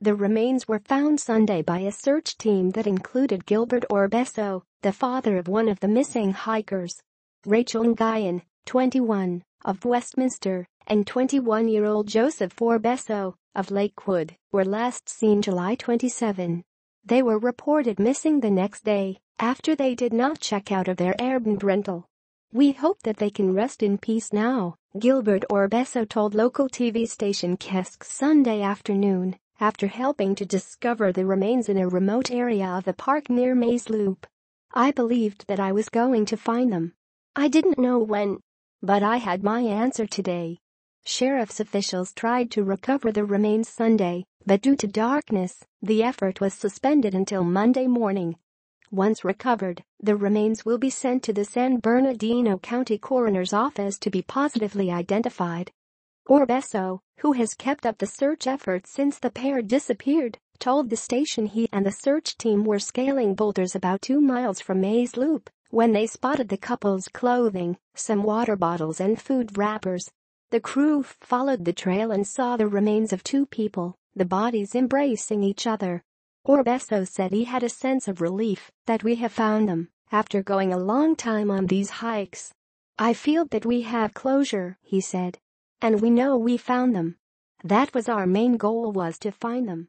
The remains were found Sunday by a search team that included Gilbert Orbeso, the father of one of the missing hikers. Rachel Nguyen, 21, of Westminster, and 21-year-old Joseph Orbeso, of Lakewood, were last seen July 27. They were reported missing the next day after they did not check out of their Airbnb rental. We hope that they can rest in peace now, Gilbert Orbeso told local TV station KESQ Sunday afternoon after helping to discover the remains in a remote area of the park near Maze Loop. I believed that I was going to find them. I didn't know when. But I had my answer today. Sheriff's officials tried to recover the remains Sunday, but due to darkness, the effort was suspended until Monday morning. Once recovered, the remains will be sent to the San Bernardino County Coroner's Office to be positively identified. Orbeso, who has kept up the search effort since the pair disappeared, told the station he and the search team were scaling boulders about two miles from Maze Loop when they spotted the couple's clothing, some water bottles and food wrappers. The crew followed the trail and saw the remains of two people, the bodies embracing each other. Orbeso said he had a sense of relief that we have found them after going a long time on these hikes. I feel that we have closure, he said. And we know we found them. That was our main goal was to find them.